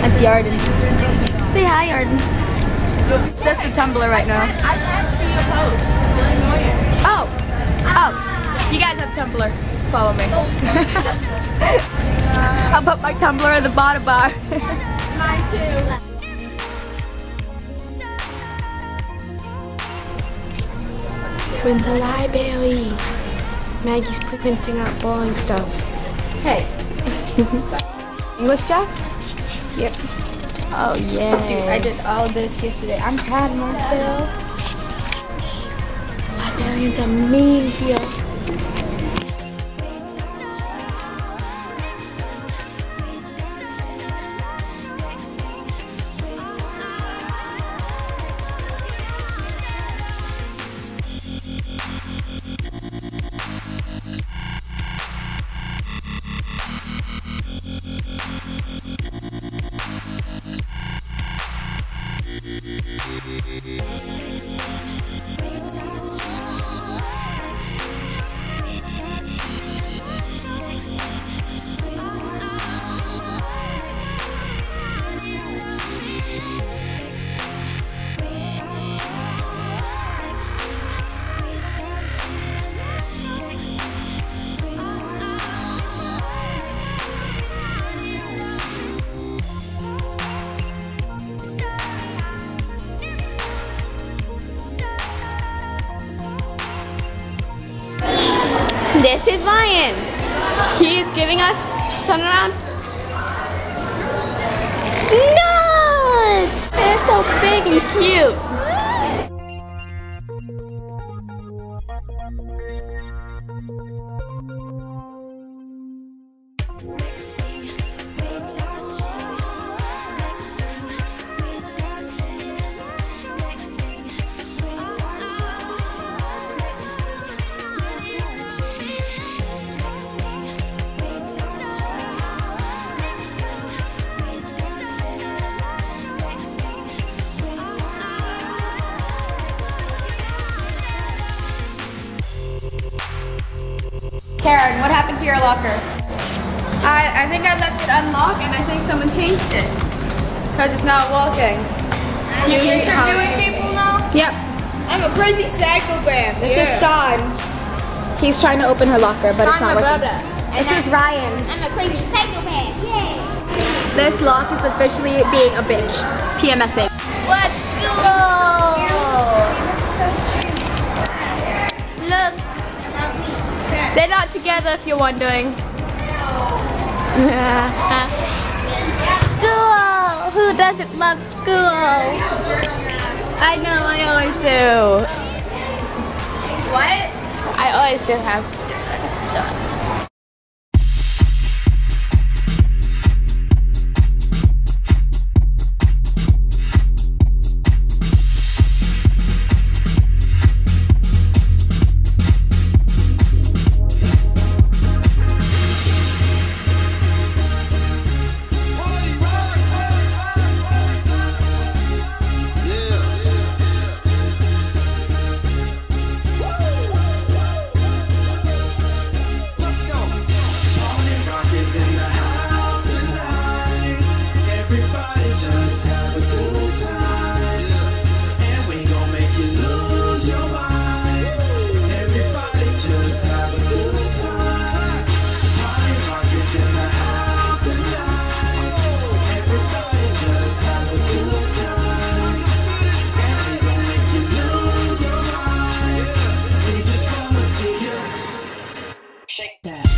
That's Yarden. Say hi, Yarden. It's just a Tumblr right now. I can't see your post. Oh, oh, you guys have Tumblr. Follow me. I'll put my Tumblr in the bottom bar. Mine too. We're in the library. Maggie's printing out boring stuff. Hey. English draft? Yep. Oh yeah. Dude, I did all this yesterday. I'm proud of myself. Librarians are mean here. Stop. This is Ryan. He is giving us turn around. Nuts! They're so big and cute. Carren, what happened to your locker? I, I think I left it unlocked and I think someone changed it. Because it's not working. Usually how- people now? Yep. I'm a crazy psychopath. This is Sean. He's trying to open her locker, but it's not working. This is Ryan. I'm a crazy psychopath. Yay. This lock is officially being a bitch. PMSing. Let's go. Together if you're wondering. school! Who doesn't love school? I know, I always do. What? I always do have. shake that.